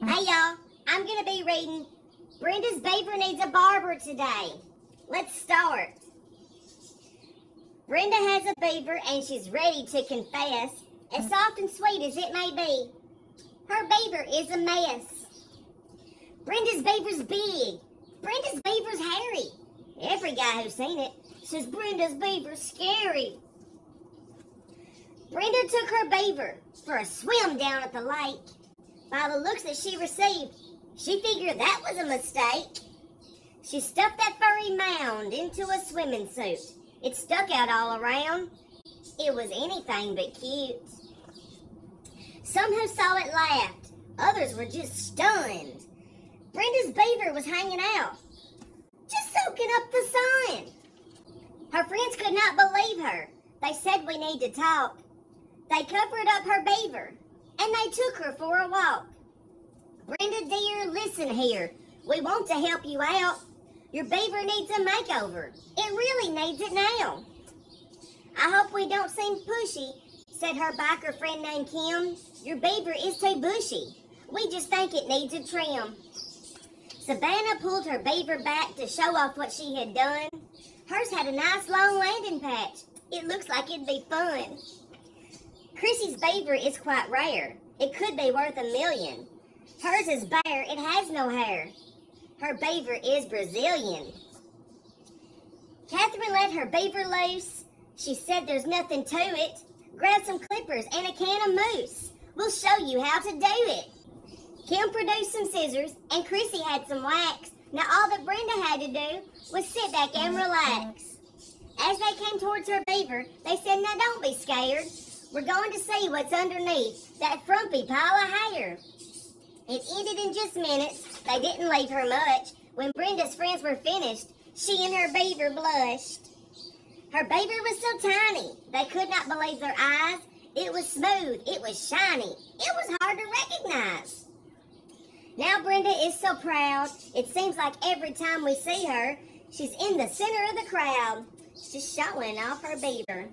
Hey y'all, I'm gonna be reading Brenda's Beaver Needs a Barber today. Let's start. Brenda has a beaver and she's ready to confess, as soft and sweet as it may be. Her beaver is a mess. Brenda's beaver's big. Brenda's beaver's hairy. Every guy who's seen it says Brenda's beaver's scary. Brenda took her beaver for a swim down at the lake. By the looks that she received, she figured that was a mistake. She stuffed that furry mound into a swimming suit. It stuck out all around. It was anything but cute. Some who saw it laughed. Others were just stunned. Brenda's beaver was hanging out, just soaking up the sun. Her friends could not believe her. They said we need to talk. They covered up her beaver and they took her for a walk. Brenda dear, listen here. We want to help you out. Your beaver needs a makeover. It really needs it now. I hope we don't seem pushy, said her biker friend named Kim. Your beaver is too bushy. We just think it needs a trim. Savannah pulled her beaver back to show off what she had done. Hers had a nice long landing patch. It looks like it'd be fun. Beaver is quite rare. It could be worth a million. Hers is bare, it has no hair. Her beaver is Brazilian. Catherine let her beaver loose. She said there's nothing to it. Grab some clippers and a can of mousse. We'll show you how to do it. Kim produced some scissors and Chrissy had some wax. Now all that Brenda had to do was sit back and relax. As they came towards her beaver, they said, now don't be scared. We're going to see what's underneath that frumpy pile of hair. It ended in just minutes. They didn't leave her much. When Brenda's friends were finished, she and her beaver blushed. Her beaver was so tiny, they could not believe their eyes. It was smooth, it was shiny, it was hard to recognize. Now Brenda is so proud. It seems like every time we see her, she's in the center of the crowd. She's showing off her beaver.